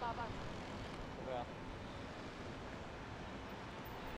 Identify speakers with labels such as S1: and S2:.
S1: babak.